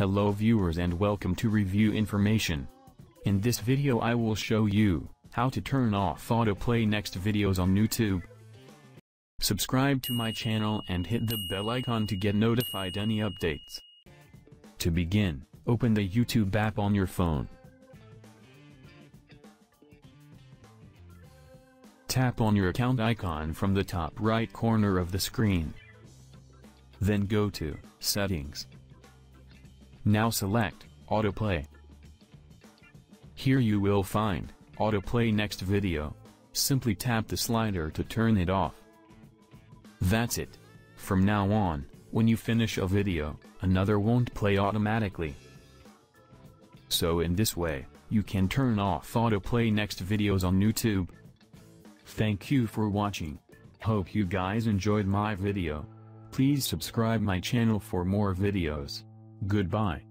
Hello viewers and welcome to Review Information. In this video I will show you, how to turn off autoplay next videos on YouTube. Subscribe to my channel and hit the bell icon to get notified any updates. To begin, open the YouTube app on your phone. Tap on your account icon from the top right corner of the screen. Then go to Settings. Now select Autoplay. Here you will find Autoplay next video. Simply tap the slider to turn it off. That's it. From now on, when you finish a video, another won't play automatically. So in this way, you can turn off autoplay next videos on YouTube. Thank you for watching. Hope you guys enjoyed my video. Please subscribe my channel for more videos. Goodbye.